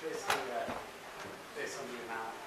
basically uh, based on the amount